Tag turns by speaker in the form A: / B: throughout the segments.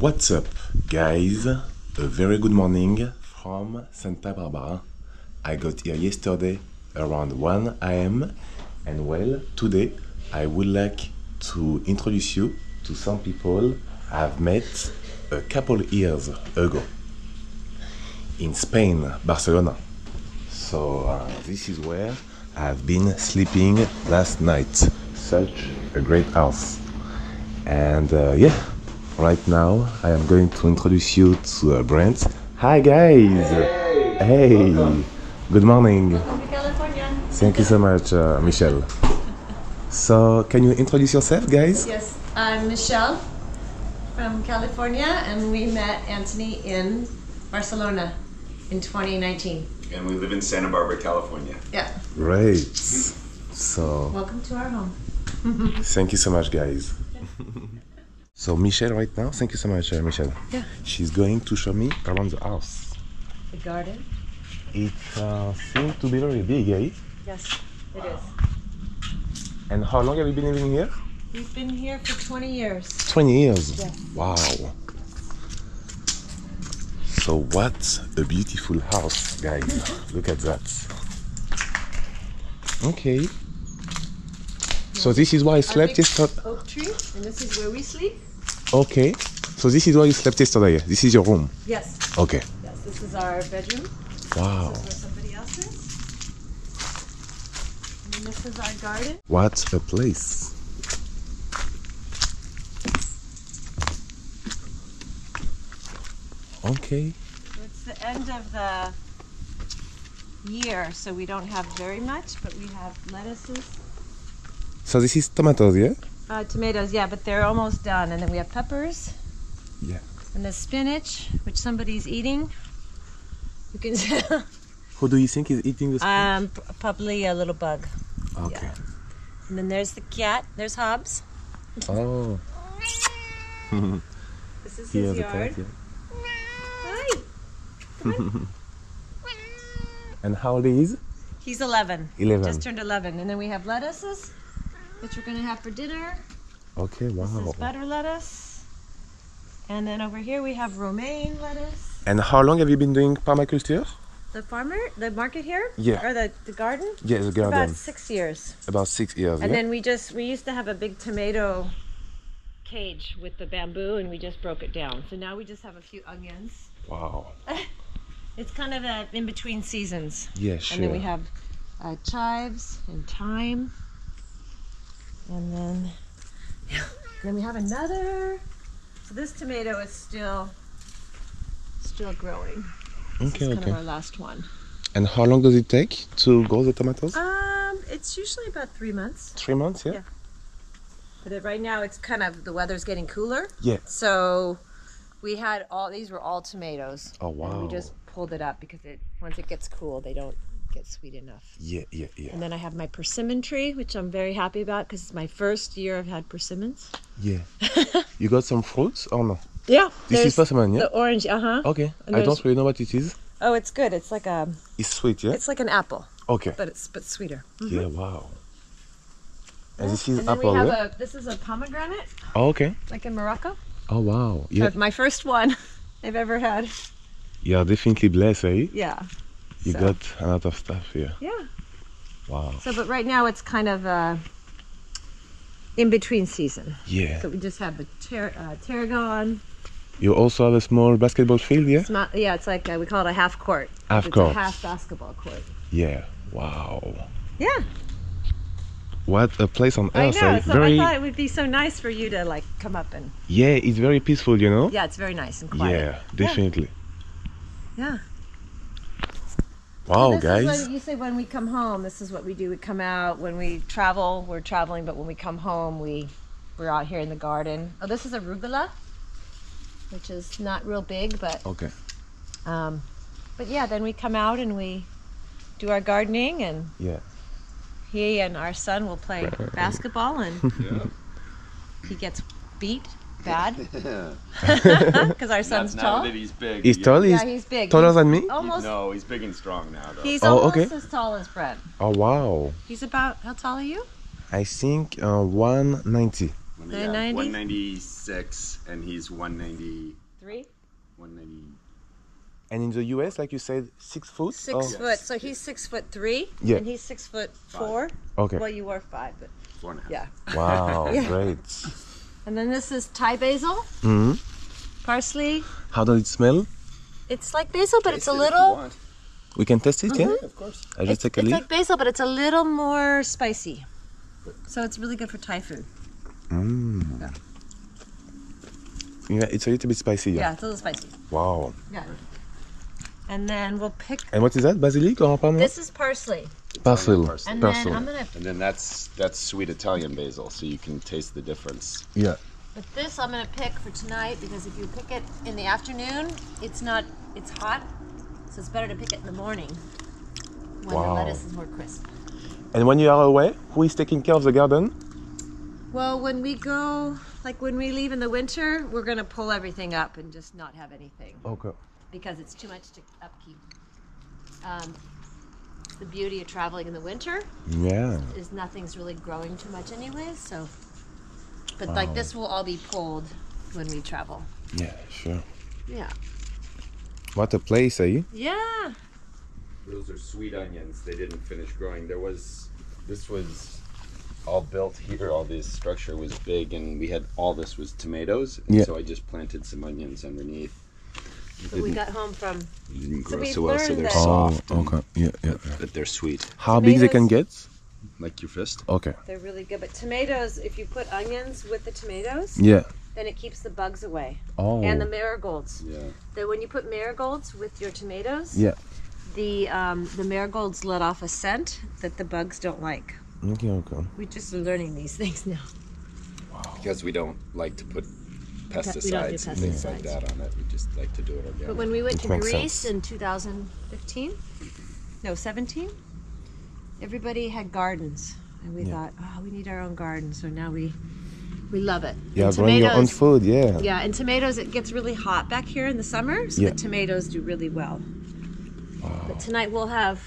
A: What's up, guys? A very good morning from Santa Barbara. I got here yesterday around 1 am, and well, today I would like to introduce you to some people I've met a couple years ago in Spain, Barcelona. So, uh, this is where I've been sleeping last night. Such a great house. And uh, yeah, right now I am going to introduce you to uh, Brent. Hi guys! Hey! Good morning.
B: California.
A: Thank you so much, uh, Michelle. So, can you introduce yourself, guys?
B: Yes, I'm Michelle from California, and we met Anthony in Barcelona in 2019.
C: and we live in Santa Barbara, California.
B: Yeah,
A: Great. So,
B: welcome to our home.
A: thank you so much, guys. so, Michelle, right now, thank you so much, uh, Michelle.
B: Yeah.
A: She's going to show me around the house.
B: The garden?
A: It uh, seems to be very big, eh?
B: Yes, it is.
A: And how long have you been living here?
B: We've been here for 20 years.
A: 20 years.
B: Yes.
A: Wow. So what a beautiful house, guys. Look at that. Okay. So this is why I slept yesterday.
B: Oak tree, and this is where we sleep?
A: Okay. So this is where you slept yesterday. This is your room.
B: Yes.
A: Okay.
B: Yes, this is our bedroom.
A: Wow.
B: This is where somebody else is. And this is our garden.
A: What a place. Okay.
B: So It's the end of the year, so we don't have very much, but we have lettuces.
A: So this is tomatoes, yeah?
B: Uh, tomatoes, yeah, but they're almost done. And then we have peppers.
A: Yeah.
B: And the spinach, which somebody's eating. You can tell.
A: Who do you think is eating this?
B: um, probably a little bug.
A: okay.
B: And then there's the cat. There's Hobbs.
A: Oh,
B: This is
A: here
B: his yard.
A: cat, yeah.
B: Hi.
A: And how old is? He?
B: He's 11.
A: 11.
B: Just turned 11. And then we have lettuces, which we're going to have for dinner.
A: Okay,
B: This
A: wow.
B: is butter lettuce. And then over here we have romaine lettuce.
A: And how long have you been doing permaculture?
B: The farmer, the market here?
A: Yeah.
B: Or the, the garden?
A: Yes, the
B: About six years.
A: About six years.
B: And
A: yeah?
B: then we just, we used to have a big tomato cage with the bamboo and we just broke it down. So now we just have a few onions.
A: wow.
B: It's kind of a in between seasons.
A: Yeah, sure.
B: And then we have uh, chives and thyme. And then, then we have another. So this tomato is still, still growing. This
A: Okay,
B: is kind
A: okay.
B: of our last one.
A: And how long does it take to grow the tomatoes?
B: Um, it's usually about three months.
A: Three months, yeah?
B: yeah. But right now it's kind of the weather's getting cooler.
A: Yeah.
B: So we had all these were all tomatoes.
A: Oh,
B: And
A: wow.
B: we just pulled it up because it once it gets cool they don't get sweet enough.
A: Yeah, yeah, yeah.
B: And then I have my persimmon tree, which I'm very happy about because it's my first year I've had persimmons.
A: Yeah. you got some fruits or no?
B: Yeah.
A: This is persimmon, yeah?
B: The orange, uh huh.
A: Okay.
B: And
A: I don't really know what it is.
B: Oh, it's good. It's like a,
A: It's sweet, yeah?
B: it's like an apple,
A: Okay.
B: but it's but sweeter.
A: Yeah, wow. And this is
B: and then
A: apple,
B: we have a, this is a pomegranate,
A: Oh, okay.
B: like in Morocco.
A: Oh, wow. Yeah.
B: But my first one I've ever had.
A: You're definitely blessed, eh?
B: Yeah.
A: You
B: So-
A: got a lot of stuff here.
B: Yeah.
A: Wow.
B: So, but right now it's kind of uh, in between season.
A: Yeah.
B: So we just have the tar- uh, tarragon.
A: You also have a small basketball field, yeah?
B: It's not, yeah, it's like uh, we call it a half court.
A: Half
B: it's
A: court.
B: A half basketball court.
A: Yeah. Wow.
B: Yeah,
A: What a place on earth!
B: I
A: earth.
B: know.
A: eh?
B: So
A: very
B: I thought it would be so nice for you to like come up and
A: Yeah, it's very peaceful, you know?
B: yeah, it's very nice and quiet.
A: Yeah, definitely.
B: Yeah.
A: Wow,
B: this
A: guys.
B: Is when you say when we come home, this is what we do. We come out when we travel. We're traveling, but when we come home, we we're out here in the garden. Oh, this is arugula, which is not real big, but
A: Okay.
B: um, but yeah. Then we come out and we do our gardening, and
A: Yeah.
B: he and our son will play basketball, and he gets beat bad because our son's
C: now
B: tall.
C: that he's big.
A: He's
C: yeah.
A: tall?
B: Yeah,
A: He's
B: he's big.
A: taller
B: He's
A: than me?
B: almost.
C: No, he's big and strong now, though.
B: He's
A: Oh,
B: almost
A: okay.
B: as tall as Brent.
A: Oh, wow.
B: He's about how tall are you?
A: I think uh, 190.
C: Yeah,
B: 990?
C: 196, and he's
B: 193.
C: 190.
A: And in the US, like you said, six foot?
B: Six
A: Oh,
B: foot. So he's six foot three.
A: Yeah.
B: And he's six foot four.
A: Okay.
B: Well, you are five, but
C: Four and a half.
B: yeah.
A: Wow,
B: Yeah.
A: great.
B: And then this is Thai basil,
A: hmm
B: parsley.
A: How does it smell?
B: It's like basil, but it's a
C: Taste it if you
B: little.
A: We can test it, yeah?
C: Of course.
A: I just
B: It's,
A: take a
B: it's
A: leaf.
B: like basil, but it's a little more spicy. So it's really good for Thai food.
A: Mm. Yeah, it's a little bit spicy.
B: Yeah,
A: Yeah.
B: it's a little spicy.
A: Wow.
B: Yeah. And then we'll pick.
A: And what is that? Basilic or parmesan?
B: This is parsley.
A: Parsley.
C: Parsley.
B: And
A: Parsley.
B: then I'm gonna.
C: And then that's that's sweet Italian basil, so you can taste the difference.
A: Yeah.
B: But this I'm gonna pick for tonight because if you pick it in the afternoon, it's not. It's hot, so it's better to pick it in the morning when
A: Wow.
B: the lettuce is more crisp.
A: And when you are away, who is taking care of the garden?
B: Well, when we go, like when we leave in the winter, we're gonna pull everything up and just not have anything
A: Okay.
B: because it's too much to upkeep. Um, the beauty of traveling in the winter
A: Yeah.
B: is nothing's really growing too much anyway. So, but like this will all be pulled when we travel.
A: Yeah, sure.
B: Yeah.
A: What a place, are eh? You?
B: Yeah.
C: Those are sweet onions. They didn't finish growing. There was this was all built here. All this structure was big, and we had all this was tomatoes. And
A: Yeah.
C: So I just planted some onions underneath.
B: But we got home from
C: They didn't grow
B: we've
C: so well, so
B: learned
C: they're
B: that-
C: soft. and-
A: Oh, okay. Yeah, yeah.
C: But they're sweet,
A: How big they can get?
C: like your fist.
A: Okay.
B: they're really good. But tomatoes, if you put onions with the tomatoes,
A: Yeah.
B: then it keeps the bugs away.
A: Oh.
B: And the marigolds.
C: Yeah.
B: That when you put marigolds with your tomatoes,
A: Yeah.
B: the um, the marigolds let off a scent that the bugs don't like.
A: Okay, okay.
B: We just are learning these things now.
C: Because we don't like to put
B: we don't do
C: pesticides and things like
B: pesticides.
C: that on it. We just like to do it
B: But when we went
A: Which
B: to
A: makes
B: Greece
A: sense.
B: in 2015, no 17, everybody had gardens, and we
A: Yeah.
B: thought, oh, we need our own garden. So now we we love it.
A: Yeah,
B: And
A: growing your own
B: tomatoes-
A: food, yeah.
B: Yeah, and tomatoes, it gets really hot back here in the summer, so
A: Yeah.
B: the tomatoes do really well. But tonight we'll have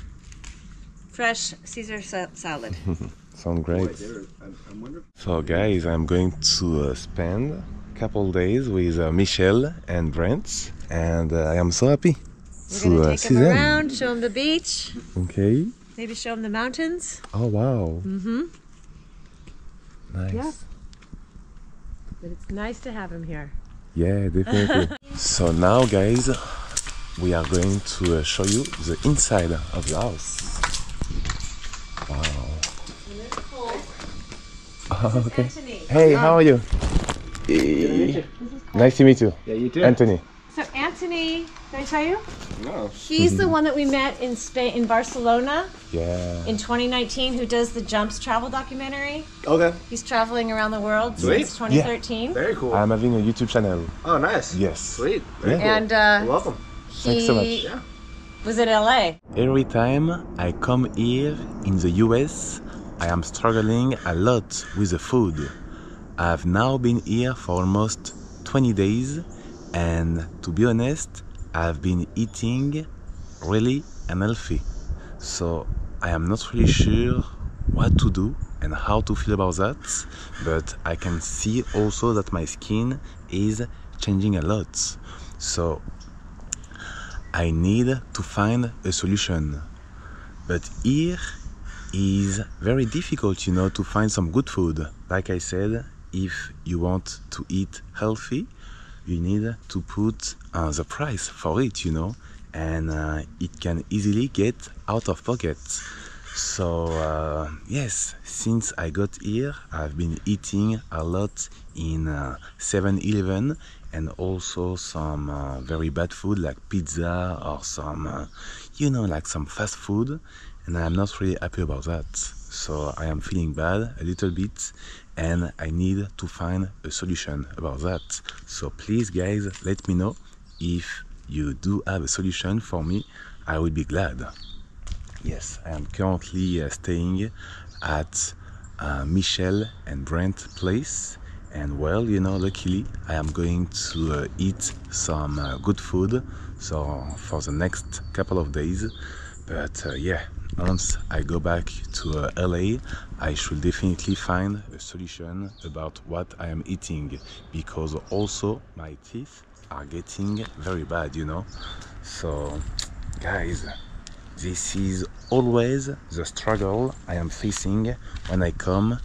B: fresh Caesar sa- salad.
A: Sound
C: Boy,
A: great.
C: they're- I, I wonder.
A: So, guys, I'm going to uh, spend a couple days with uh, Michelle and Brent, and uh, I am so happy
B: We're
A: to
B: gonna
A: uh,
B: take them around, show them the beach,
A: Okay.
B: maybe show them the mountains.
A: Oh, wow.
B: Mm-hmm.
A: Nice.
B: Yeah. But it's nice to have them here.
A: Yeah, definitely. so now, guys, we are going to uh, show you the inside of the house. Wow. Oh, okay. Hey, how are you? Eh, Nice to meet you,
C: Yeah, you do.
A: Anthony.
B: So Anthony, can I tell you?
C: No.
B: He's the one that we met in Spain, in Barcelona,
A: Yeah.
B: in 2019, who does the Jumps travel documentary.
C: Okay.
B: He's traveling around the world
C: Sweet.
B: since 2013.
C: Very cool.
A: I'm having a YouTube channel.
C: oh, nice.
A: Yes.
C: Sweet.
A: Yeah.
B: And uh,
C: Welcome.
A: Thanks so much.
C: Yeah.
B: was in LA.
A: Every time I come here in the US, I am struggling a lot with the food. I've now been here for almost 20 days, and to be honest, I've been eating really unhealthy. So I am not really sure what to do and how to feel about that, but I can see also that my skin is changing a lot. So I need to find a solution. But here is very difficult, you know, to find some good food. Like I said, if you want to eat healthy, you need to put uh, the price for it, you know, and uh, it can easily get out of pocket. So, uh, yes, since I got here, I've been eating a lot in 7 Eleven and also some uh, very bad food like pizza or some, uh, you know, like some fast food. And I'm not really happy about that. So I am feeling bad a little bit and I need to find a solution about that. So please, guys, let me know if you do have a solution for me. I will be glad. Yes, I am currently uh, staying at uh, Michelle and Brent place. And well, you know, luckily I am going to uh, eat some uh, good food. So for the next couple of days. But uh, yeah, once I go back to uh, LA, I should definitely find a solution about what I am eating because also my teeth are getting very bad, you know. So, guys, this is always the struggle I am facing when I come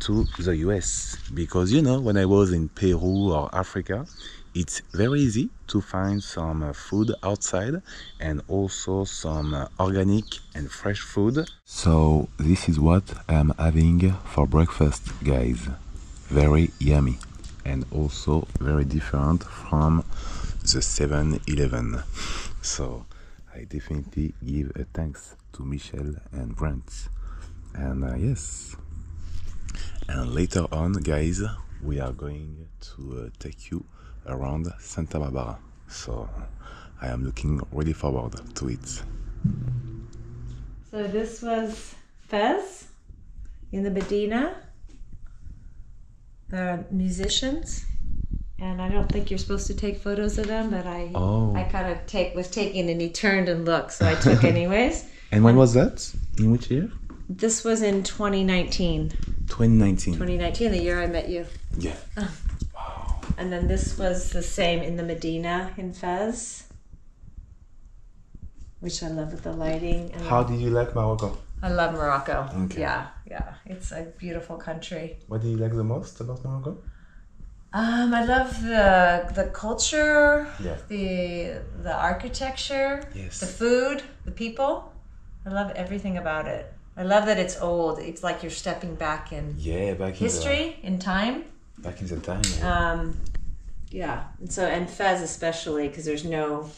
A: to the US because you know when I was in Peru or Africa it's very easy to find some uh, food outside and also some uh, organic and fresh food. So this is what I am having for breakfast guys. Very yummy and also very different from the 7-Eleven. So I definitely give a thanks to Michelle and Brent. And uh, yes, and later on guys we are going to uh, take you around Santa Barbara so I am looking really forward to it
B: So this was Fez in the Medina. They're musicians, and I don't think you're supposed to take photos of them, but I
A: Oh.
B: I kind of take was taking and he turned and looked, so I took anyways.
A: and when was that in which year
B: This was in 2019.
A: 2019
B: 2019, the year I met you.
A: yeah oh.
B: And then this was the same in the Medina in Fez, which I love with the lighting. And
A: how did you like Morocco
B: I love Morocco.
A: Okay.
B: Yeah, yeah. It's a beautiful country.
A: what do you like the most about Morocco
B: Um, I love the the culture,
A: Yeah.
B: the the architecture,
A: Yes.
B: the food, the people. I love everything about it. I love that it's old. It's like you're stepping back in
A: yeah back in
B: history, in time.
A: Back in the time yeah.
B: Um, yeah, and so and Fez especially because there's no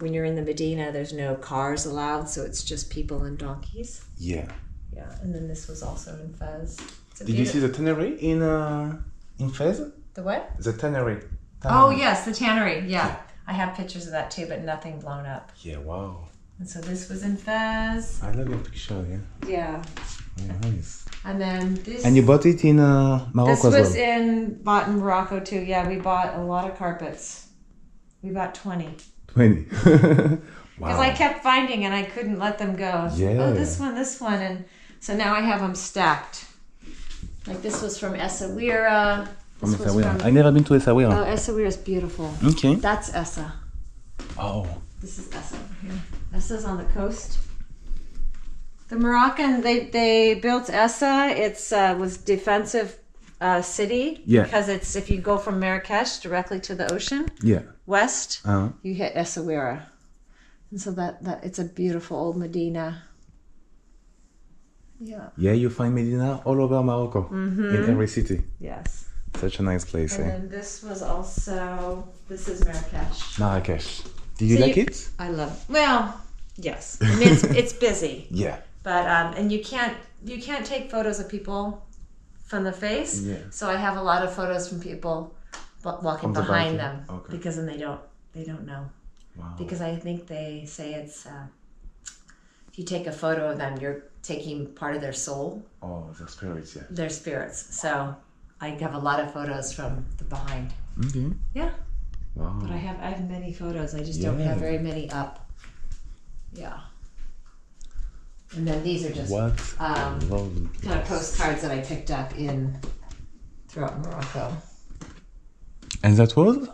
B: when you're in the Medina, there's no cars allowed, so it's just people and donkeys.
A: yeah
B: Yeah, and then this was also in Fez.
A: Did you see the tannery in uh in Fez
B: the what?
A: the tannery
B: Oh yes, the tannery. Yeah. I have pictures of that too, but nothing blown up.
A: yeah wow
B: And so this was in Fez.
A: I love your picture yeah
B: Yeah.
A: yeah nice
B: And then this
A: and you bought it in uh,
B: this
A: Morocco as
B: was
A: well
B: in bought in Morocco too. Yeah, we bought a lot of carpets. We bought 20.
A: 20
B: Because
A: wow
B: I kept finding and I couldn't let them go.
A: Yeah.
B: Oh, this one, this one. And so now I have them stacked. Like this was from Essaouira. This was
A: Essaouira.
B: from.
A: I never been to Essaouira.
B: Oh, Essaouira is beautiful.
A: okay.
B: That's Essa.
A: Oh.
B: This is Essa over here. Essa's on the coast. The Moroccan, they, they built Essa. It's uh, was defensive uh, city
A: Yeah.
B: because it's if you go from Marrakesh directly to the ocean
A: Yeah.
B: west,
A: Uh-huh.
B: you hit Essaouira, and so that that it's a beautiful old Medina. Yeah.
A: Yeah, you find Medina all over Morocco, in every city.
B: Yes.
A: Such a nice place,
B: And
A: eh?
B: then this was also this is Marrakesh.
A: Marrakesh. Do you
B: So
A: like
B: you-
A: it?
B: I love. Well, yes. I mean, it's it's busy.
A: Yeah.
B: But um, and you can't you can't take photos of people from the face.
A: Yeah.
B: So I have a lot of photos from people wa- walking
A: From the
B: behind
A: balcony.
B: them
A: Okay.
B: because then they don't they don't know
A: Wow.
B: because I think they say it's uh, if you take a photo of them you're taking part of their soul
A: Oh, the spirits, yeah.
B: their spirits. So I have a lot of photos from the behind.
A: Okay.
B: Yeah,
A: Wow.
B: but I have I have many photos. I just don't have very many up. Yeah. And then these are just
A: What
B: um,
A: a
B: kind of postcards that I picked up in throughout Morocco.
A: And that was?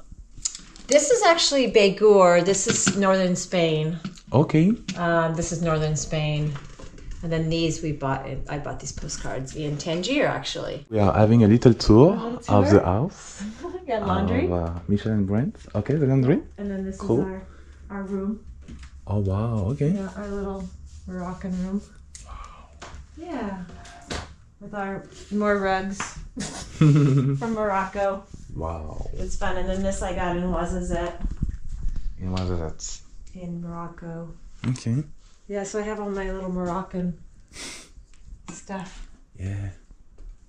B: This is actually Begur. This is northern Spain.
A: Okay.
B: Um, this is northern Spain. And then these we bought. I bought these postcards in Tangier actually.
A: We are having a little tour,
B: little
A: of the house.
B: Got laundry.
A: Of, uh, Michelle and Brent. Okay, the laundry.
B: and then this
A: cool.
B: is our our room.
A: Oh, wow. Okay.
B: Yeah, our little Moroccan room. Yeah. With our more rugs from Morocco.
A: Wow.
B: It's fun. And then this I got in Ouarzazate
A: In what is that?
B: in Morocco.
A: Okay.
B: Yeah, so I have all my little Moroccan stuff.
A: Yeah.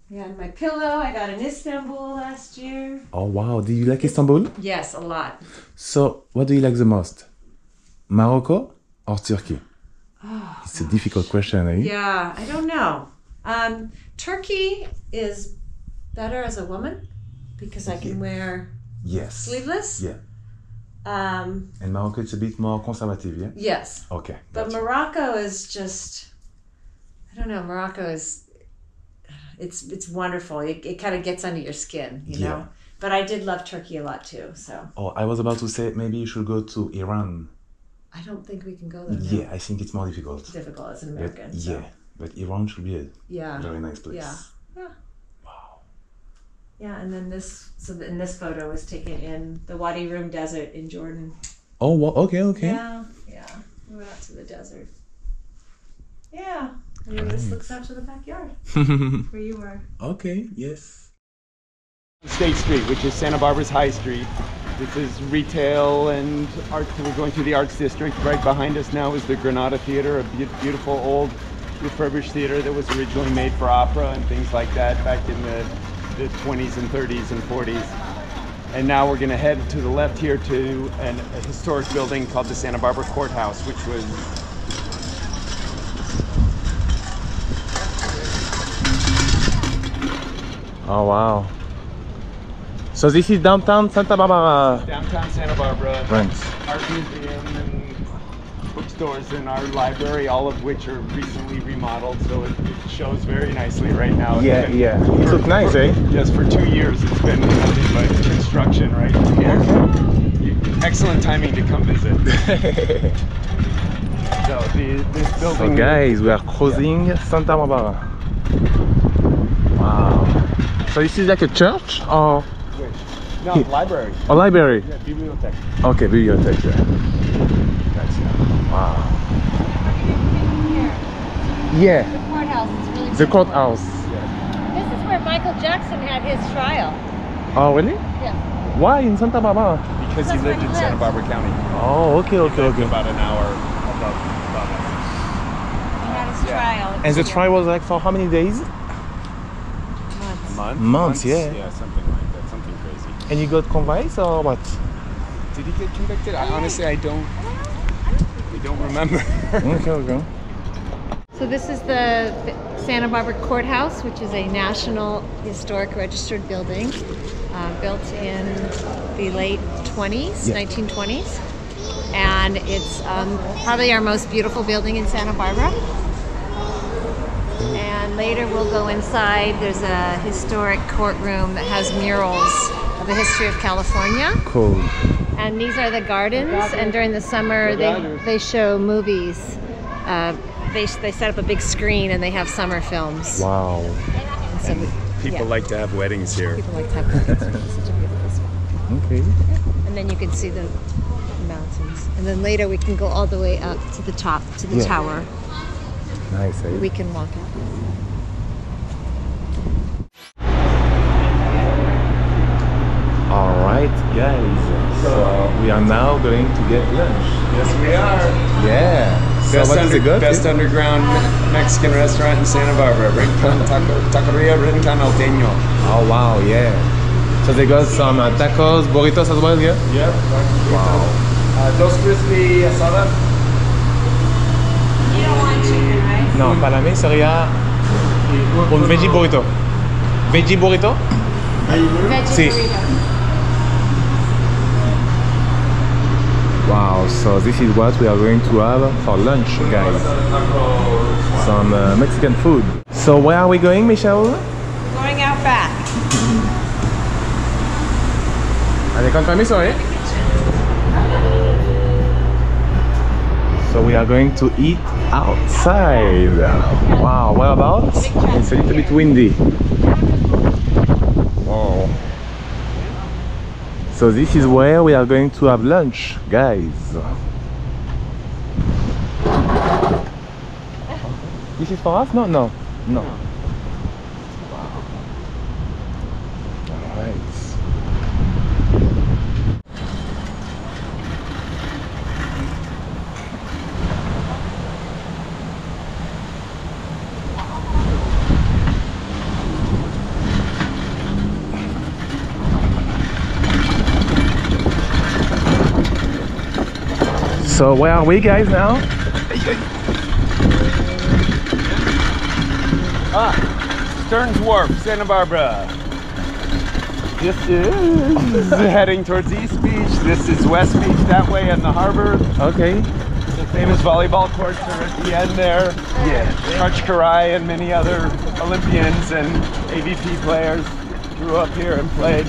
B: Yeah, and my pillow I got in Istanbul last year.
A: Oh, wow. Do you like Istanbul?
B: Yes, a lot.
A: So, what do you like the most? Morocco or Turkey?
B: Oh,
A: It's a difficult question, eh?
B: yeah, I don't know. Um, Turkey is better as a woman because I can wear
A: Yes.
B: sleeveless.
A: Yeah.
B: Um,
A: And Morocco it's a bit more conservative, yeah?
B: yes,
A: Okay.
B: but
A: gotcha.
B: Morocco is just I don't know. Morocco is it's it's wonderful. It, it kind of gets under your skin, you know. But I did love Turkey a lot too. So
A: Oh, I was about to say maybe you should go to Iran.
B: I don't think we can go there. now.
A: Yeah, I think it's more difficult.
B: It's difficult as an
A: But,
B: American. so,
A: yeah, but Iran should be a
B: yeah.
A: very nice place.
B: Yeah. Yeah. Wow. Yeah, and then this, so in this photo was taken in the Wadi Rum Desert in Jordan.
A: Oh, well, okay, okay.
B: Yeah, yeah. We went out to the desert. Yeah. And then this looks out to the backyard where you were.
A: okay, yes.
D: State Street, which is Santa Barbara's High Street. This is retail and art. We're going through the Arts District. Right behind us now is the Granada Theater, a beau- beautiful old refurbished theater that was originally made for opera and things like that back in the, the 20s and 30s and 40s. And now we're going to head to the left here to an, a historic building called the Santa Barbara Courthouse, which was
A: Oh, wow. So this is downtown Santa Barbara.
D: downtown Santa Barbara.
A: Right.
D: art museum and bookstores and our library, all of which are recently remodeled, so it, it shows very nicely right now.
A: Yeah,
D: been-
A: yeah. It looks nice, eh?
D: Yes, for two years it's been nothing but construction right here. You- Excellent timing to come visit. So the, this
A: So guys, we are crossing Santa Barbara. Wow. So this is like a church or?
D: No, library.
A: a library?
D: Yeah, bibliothèque.
A: Okay, bibliothèque. yeah. Gotcha. Wow. Yeah,
B: The courthouse is really
A: the courthouse.
B: This is where Michael Jackson had his trial.
A: Oh, really?
B: Yeah.
A: Why in Santa Barbara?
D: Because he
B: That's where
D: lived
B: he
D: in Santa. Barbara County.
A: Oh, okay, okay, okay.
D: About an hour above. above us.
B: He had his
D: Yeah.
B: trial.
A: And the trial was like for how many days?
B: Months.
D: Month?
A: Months, yeah.
D: Yeah, something like that. Something crazy.
A: And you got convicted or what?
D: Did he get convicted? I, honestly, I don't. I don't remember.
A: Okay, okay.
B: So this is the Santa Barbara Courthouse, which is a National Historic Registered building, uh, built in the late 20s,
A: Yeah.
B: 1920s. And it's um, probably our most beautiful building in Santa Barbara. And later we'll go inside. There's a historic courtroom that has murals of the history of California.
A: Cool.
B: And these are the gardens. And during the summer, they, they show movies. Uh, they, they set up a big screen and they have summer films.
A: Wow.
B: And so we-
D: People
B: yeah,
D: like to have weddings here.
B: people like to have movies. It's such a beautiful spot.
A: Okay.
B: And then you can see the mountains. And then later we can go all the way up to the top, to the
A: Yeah.
B: tower.
A: Nice, eh?
B: We can walk up.
A: Alright, guys. So we are now going to get lunch.
D: Yes, we are.
A: Yeah. So
D: Best,
A: what is
D: under-
A: good?
D: best underground Mexican restaurant in Santa Barbara. Rincon Taco, Taqueria Rincon Alteño.
A: Oh wow, yeah. So they got some uh, tacos, burritos as well, yeah?
D: Yep.
A: Wow.
D: Uh, dos crispy asada.
B: You don't want chicken, right?
A: No, para mí sería un veggie burrito. Veggie burrito?
B: Veggie
A: Sí. Wow, so this is what we are going to have for lunch, guys. Some uh, Mexican food. So where are we going, Michelle?
B: Going out back.
A: Allez, con permiso, eh? So we are going to eat outside. Wow, whereabouts? It's a little bit windy. Wow. So this is where we are going to have lunch, guys. This is for us? No, no, no. Wow. All right. So where are we guys now?
D: Ah, Stearns Wharf, Santa Barbara.
C: This is heading towards East Beach. This is West Beach that way in the harbor.
A: Okay.
C: The famous volleyball courts are at the end there.
A: Yeah.
C: Karch Kiraly and many other Olympians and AVP players grew up here and played.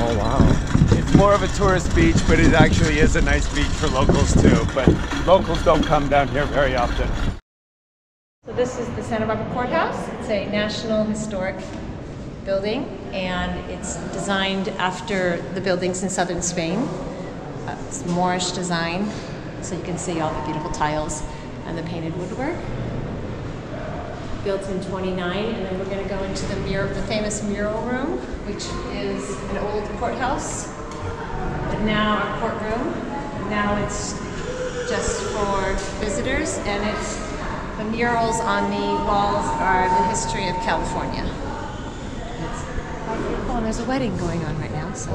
A: Oh wow.
C: More of a tourist beach, but it actually is a nice beach for locals too. But locals don't come down here very often.
B: So this is the Santa Barbara Courthouse. It's a National Historic building, and it's designed after the buildings in southern Spain. Uh, it's Moorish design, so you can see all the beautiful tiles and the painted woodwork. Built in 29, and then we're going to go into the the famous mural room, which is an old courthouse, now a courtroom. Now it's just for visitors, and it's the murals on the walls are the history of California. It's and there's a wedding going on right now, so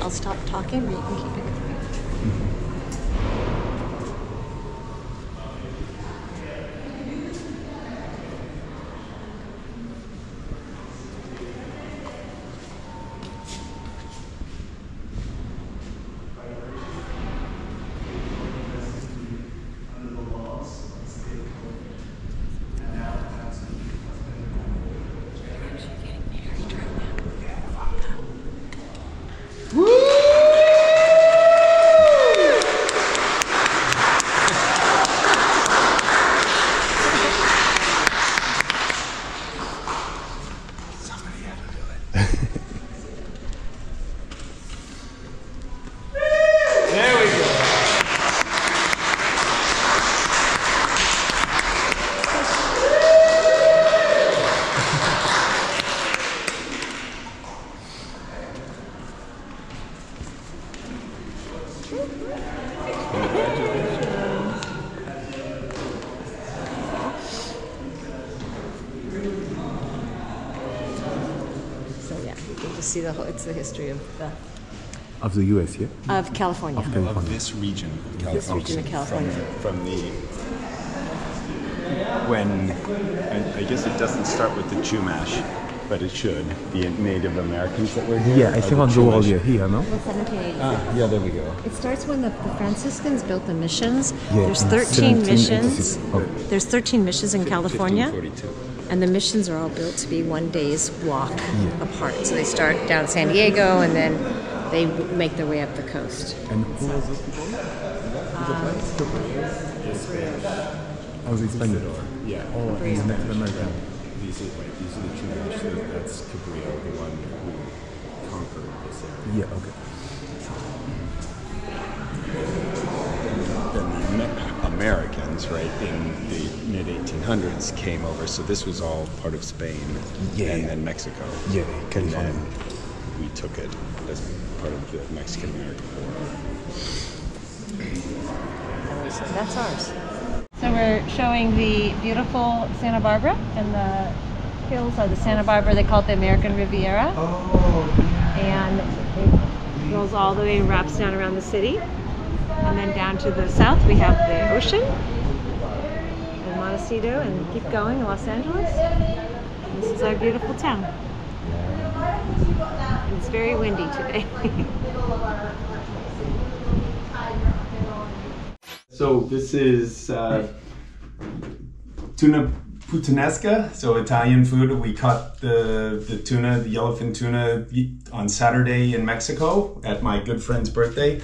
B: I'll stop talking, but you can keep it going.
C: There we go.
B: So yeah, you see the whole, it's the history of the,
A: Of the US, yeah?
B: of California.
D: of this region of
B: This region of California.
D: from the when I, I guess it doesn't start with the Chumash, but it should. The Native Americans that were here.
A: Yeah, I
D: are
A: think
D: the
A: on the wall
D: Chumash.
A: yeah, here, no?
B: 1780.
D: Ah, yeah, there we go.
B: It starts when the, the Franciscans built the missions.
A: Yeah,
B: There's 13 missions.
A: Oh.
B: There's 13 missions in California.
D: 1542.
B: And the missions are all built to be one day's walk hmm. apart. So they start down San Diego and then they w- make their way up the coast.
A: And who was those people? Oh, the Spaniard.
D: Yeah.
A: Oh, and the Native American.
D: These are right. These are the Chumash. That- That's Cabrillo, the one who conquered this area.
A: Yeah, okay.
D: Then the Americans, right, in the mid 1800s came over. So this was all part of Spain
A: Yeah.
D: and then Mexico.
A: Yeah,
D: and
A: California.
D: then we took it as part of the Mexican American War.
B: So that's ours. So we're showing the beautiful Santa Barbara and the hills are the Santa Barbara, they call it the American Riviera. Oh, and it goes all the way and wraps down around the city. And then down to the south we have the ocean and and keep going in Los Angeles. This is our beautiful town. And It's very windy today.
C: So this is uh, tuna puttanesca, so Italian food. We caught the, the tuna, the yellowfin tuna, on Saturday in Mexico at my good friend's birthday.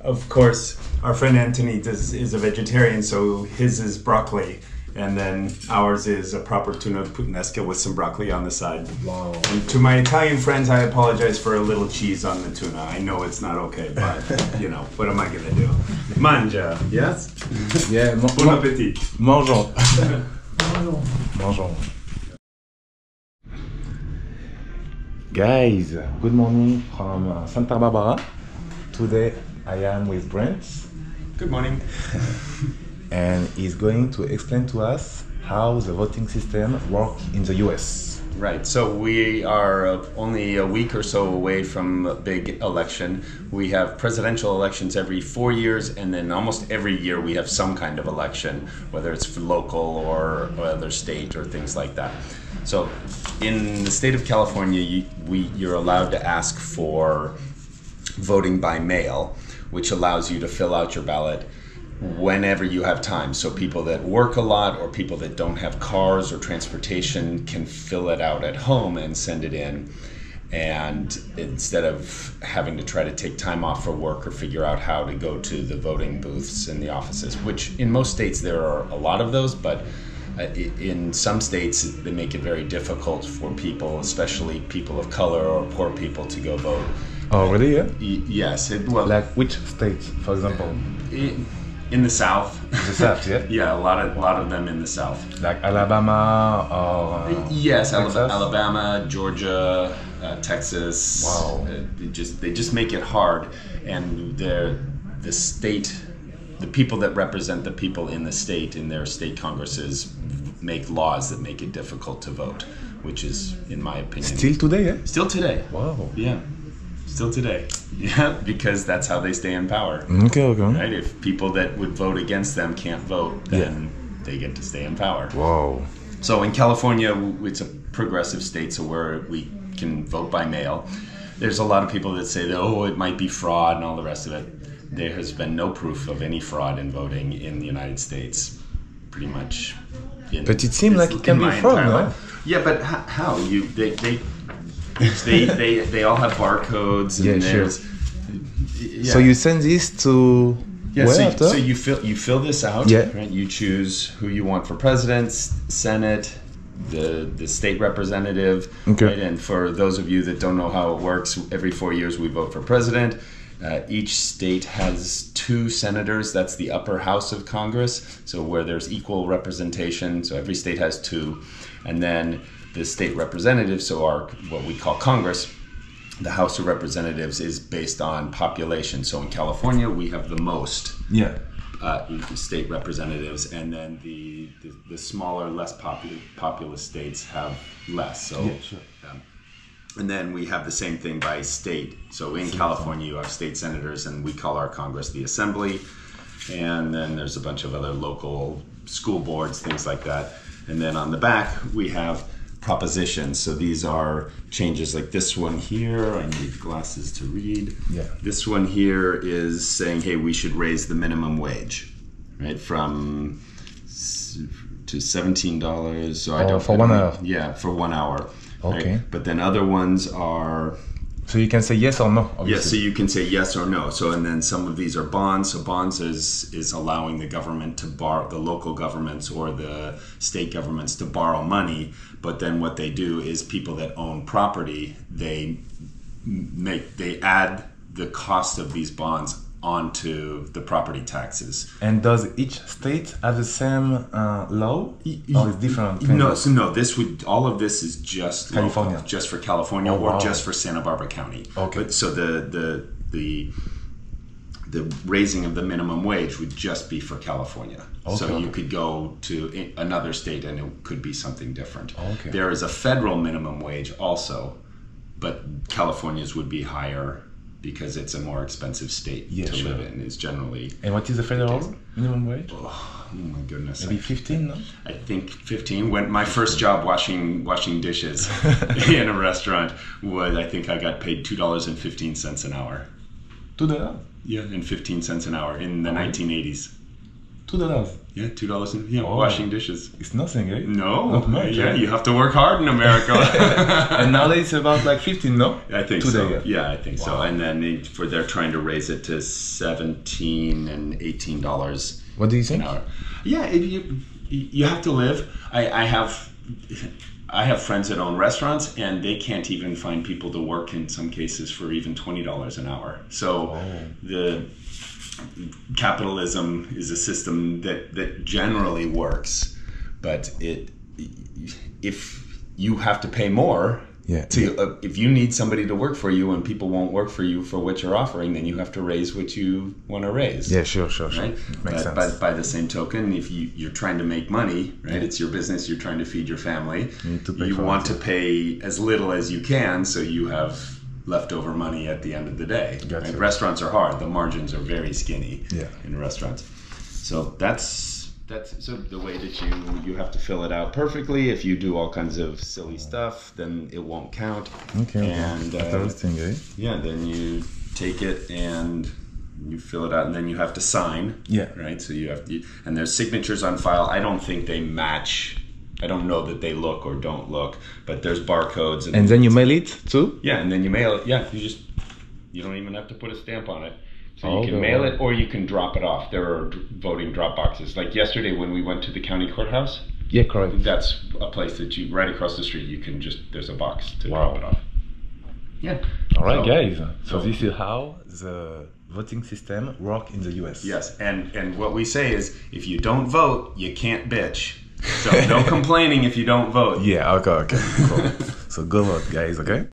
C: Of course, our friend Anthony is, is a vegetarian, so his is broccoli. And then ours is a proper tuna puttanesca with some broccoli on the side.
A: Wow.
C: And to my Italian friends, I apologize for a little cheese on the tuna. I know it's not okay, but you know, what am I gonna do? Manja, yes?
A: Yeah, mo-
C: Bon
A: mo-
C: appetit.
A: mangeons. mangeons. Guys, good morning from uh, Santa Barbara. Today I am with Brent
C: Good morning.
A: And he's going to explain to us how the voting system works in the US.
D: Right. So we are uh, only a week or so away from a big election. We have presidential elections every four years, and then almost every year we have some kind of election, whether it's for local or, other state or things like that. So, in the state of California, you, we you're allowed to ask for voting by mail, which allows you to fill out your ballot whenever you have time. So people that work a lot or people that don't have cars or transportation can fill it out at home and send it in. And instead of having to try to take time off for work or figure out how to go to the voting booths in the offices, which in most states there are a lot of those, but uh, in some states they make it very difficult for people, especially people of color or poor people, to go vote.
A: Oh, really? Yeah.
D: Yes, it, well,
A: Like which states, for example?
D: i- in the South.
A: The South, yeah.
D: yeah, a lot of a lot of them in the South.
A: Like Alabama or. uh,
D: Yes,
A: Texas?
D: Alabama, Georgia, uh, Texas.
A: Wow.
D: Uh, they just they just make it hard, and the the state, the people that represent the people in the state in their state congresses make laws that make it difficult to vote, which is, in my opinion,
A: Still today, yeah.
D: still today.
A: Wow.
D: Yeah, still today. Yeah, because that's how they stay in power.
A: Okay, okay.
D: Right? If people that would vote against them can't vote, then they get to stay in power.
A: Whoa.
D: So in California, it's a progressive state, so where we can vote by mail. There's a lot of people that say that oh, it might be fraud and all the rest of it. There has been no proof of any fraud in voting in the United States, pretty much. In,
A: But it seemed like it can be fraud,
D: entire
A: no?
D: Yeah, but how you they they they they, they all have barcodes and
A: Yeah, sure.
D: Yeah.
A: So you send this to
D: Yeah,
A: where
D: so, you, so you fill you fill this out.
A: Yeah.
D: Right. You choose who you want for president, senate, the the state representative.
A: Okay.
D: Right? And for those of you that don't know how it works, every four years we vote for president. Uh, each state has two senators. That's the upper house of Congress. So where there's equal representation. So every state has two, and then the state representatives. So our what we call Congress the House of Representatives is based on population. So in California, we have the most
A: yeah.
D: uh, state representatives, and then the, the, the smaller, less popu- populous states have less. So,
A: Yeah, sure.
D: um, and then we have the same thing by state. So in California, you have state senators, and we call our Congress the Assembly. And then there's a bunch of other local school boards, things like that. And then on the back, we have propositions. So these are changes like this one here. I need glasses to read.
A: Yeah.
D: This one here is saying, hey, we should raise the minimum wage, right? From to seventeen dollars. So I
A: Oh,
D: don't
A: for
D: I don't
A: one hour.
D: Yeah, for one hour. right?
A: Okay.
D: But then other ones are
A: So you can say yes or no.
D: Yes, so you can say yes or no. So and then some of these are bonds. So bonds is is allowing the government to borrow the local governments or the state governments to borrow money. But then what they do is people that own property they make they add the cost of these bonds onto the property taxes.
A: And does each state have the same uh, law, or is different?
D: No, so no. This would all of this is just local,
A: California.
D: just for California,
A: Oh,
D: or
A: wow.
D: just for Santa Barbara County.
A: Okay.
D: But, so the the the the raising of the minimum wage would just be for California.
A: Okay.
D: So you could go to another state and it could be something different.
A: Okay.
D: There is a federal minimum wage also, but California's would be higher because it's a more expensive state
A: Yeah,
D: to
A: sure.
D: live in. Is generally
A: And what is the federal minimum wage?
D: Oh, oh my goodness.
A: Maybe 15, no?
D: I think 15. When my first job washing washing dishes in a restaurant was, I think I got paid two dollars and fifteen cents an hour.
A: Two dollars.
D: Yeah, and 15 cents an hour in the 1980s.
A: Two dollars.
D: Yeah, two dollars yeah,
A: Oh.
D: washing dishes.
A: It's nothing, eh?
D: No,
A: Not much,
D: yeah,
A: eh?
D: you have to work hard in America.
A: And nowadays it's about like 15, no?
D: I think
A: Today,
D: so.
A: yeah.
D: Yeah, I think so. And then it, for they're trying to raise it to 17 and 18 dollars
A: What do you think?
D: Yeah, it, you you have to live. I, I have I have friends that own restaurants, and they can't even find people to work in some cases for even twenty dollars an hour. So
A: Oh.
D: the capitalism is a system that that generally works, but it if you have to pay more.
A: Yeah.
D: To uh, if you need somebody to work for you and people won't work for you for what you're offering, then you have to raise what you want to raise
A: Yeah, sure, sure, sure.
D: right?
A: It makes
D: but,
A: sense.
D: but by the same token, if you, you're trying to make money, right? It's your business. You're trying to feed your family.
A: You need to pay for
D: want to pay as little as you can, so you have leftover money at the end of the day.
A: Gotcha.
D: right? Restaurants are hard. The margins are very skinny
A: Yeah.
D: in restaurants. So that's that's so the way that you you have to fill it out perfectly. If you do all kinds of silly stuff, then it won't count.
A: Okay.
D: And uh,
A: eh?
D: yeah, then you take it and you fill it out, and then you have to sign.
A: Yeah.
D: Right. So you have to, and there's signatures on file. I don't think they match. I don't know that they look or don't look, but there's barcodes and,
A: And then you mail it too?
D: yeah, and then you mail it. Yeah, you just you don't even have to put a stamp on it. So you
A: oh,
D: can mail it or you can drop it off. There are d- voting drop boxes. Like yesterday when we went to the county courthouse,
A: Yeah, correct.
D: that's a place that you right across the street. You can just there's a box to
A: Wow.
D: drop it off. Yeah.
A: All right,
D: So-
A: guys. So
D: so-
A: this is how the voting system work in the US.
D: Yes, and and what we say is if you don't vote, you can't bitch. So no complaining if you don't vote.
A: Yeah. Okay. Okay. Cool. so good luck, guys. Okay.